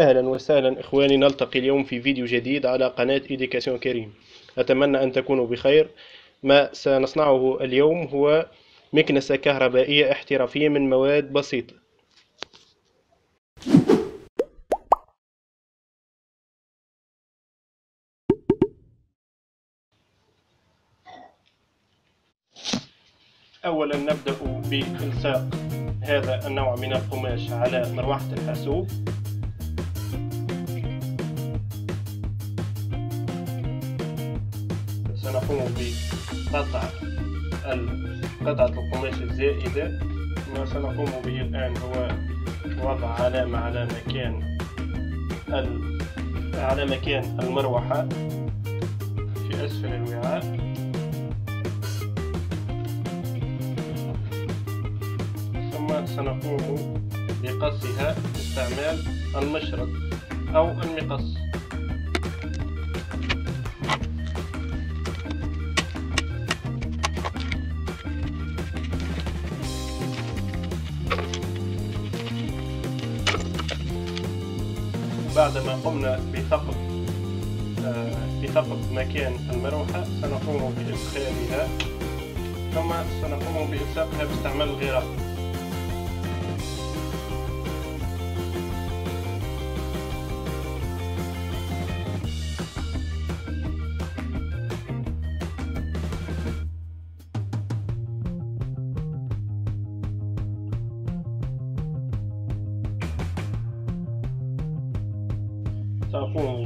أهلا وسهلا. إخواني نلتقي اليوم في فيديو جديد على قناة إيديكاسيون كريم. أتمنى أن تكونوا بخير. ما سنصنعه اليوم هو مكنسة كهربائية احترافية من مواد بسيطة. أولا نبدأ بإلصاق هذا النوع من القماش على مروحة الحاسوب. بقطع قطعة القماش الزائدة. ما سنقوم به الآن هو وضع علامة على مكان على مكان المروحة في أسفل الوعاء. ثم سنقوم بقصها باستعمال المشرط أو المقص. بعدما قمنا بثقب آه، بثقب مكان المروحة سنقوم بإدخالها. ثم سنقوم بإلصاقها باستعمال الغراء سأقوم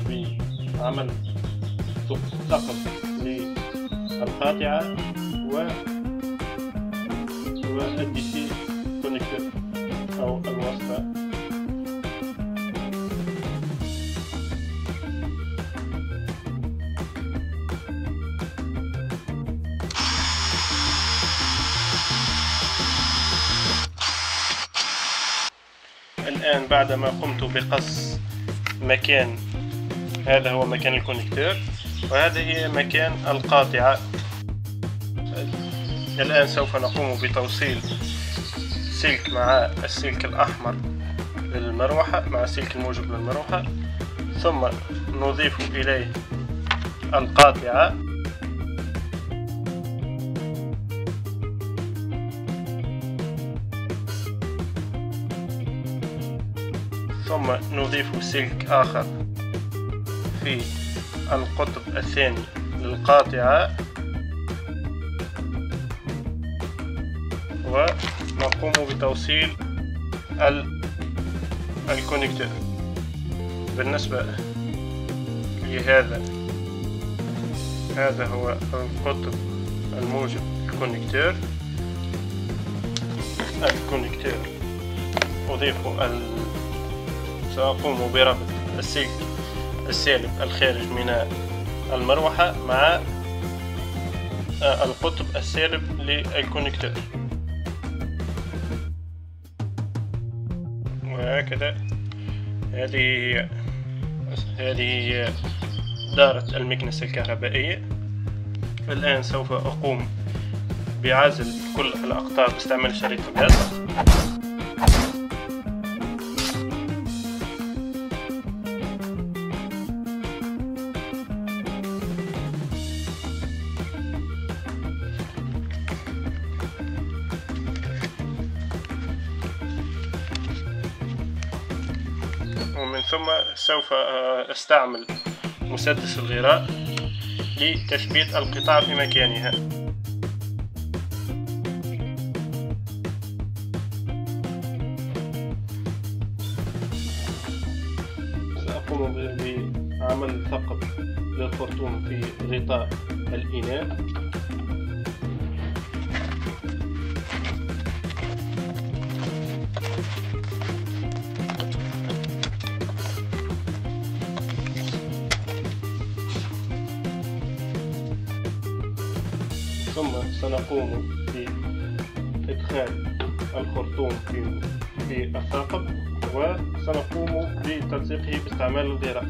بعمل سقف للقاطعة و والدي سي connector أو الوصلة الآن بعدما قمت بقص مكان. هذا هو مكان الكونكتور وهذا هي مكان القاطعة. الآن سوف نقوم بتوصيل سلك مع السلك الأحمر للمروحة مع السلك الموجب للمروحة. ثم نضيف إليه القاطعة. ثم نضيف سلك آخر في القطب الثاني للقاطعة ونقوم بتوصيل ال connector بالنسبة لهذا هذا هو القطب الموجب ال connector ال connector أضيف سأقوم بربط السلك السالب الخارج من المروحة مع آه، القطب السالب لل connector وهكذا. هذه هي هذه هي دارة المكنسة الكهربائية. الآن سوف أقوم بعزل كل الأقطاب باستعمال شريط اللاصق ومن ثم سوف آه، أستعمل مسدس الغراء لتثبيت القطع في مكانها. سأقوم بعمل ثقب للخرطوم في غطاء الإناء. ثم سنقوم بإدخال الخرطوم في في الثاقب وسنقوم بتلصيقه باستعمال الغراء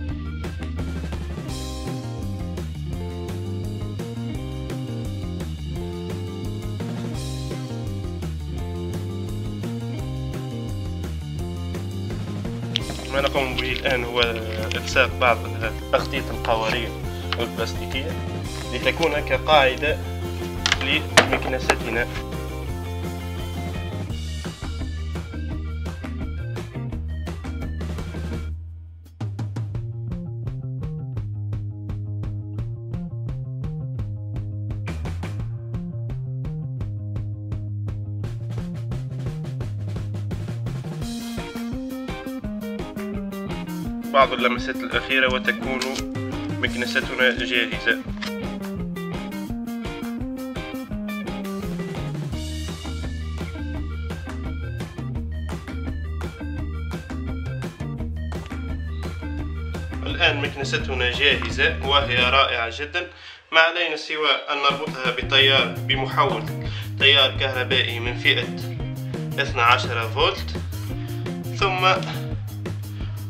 ما نقوم به الآن هو إلصاق بعض أغطية القوارير البلاستيكية لتكون كقاعدة لمكنستنا بعض اللمسات الأخيرة وتكون مكنستنا جاهزة. الآن مكنستنا جاهزة وهي رائعة جدا. ما علينا سوى أن نربطها بتيار بمحول. تيار كهربائي من فئة 12 فولت. ثم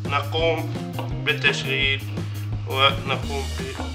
نقوم بالتشغيل ونقوم ب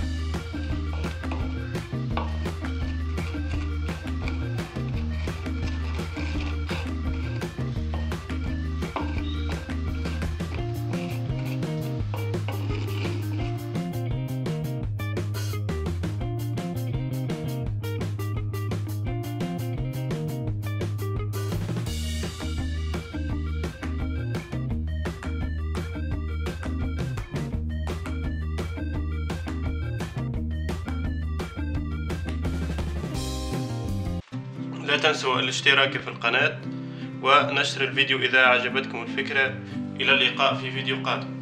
لا تنسوا الاشتراك في القناة ونشر الفيديو إذا أعجبتكم الفكرة. إلى اللقاء في فيديو قادم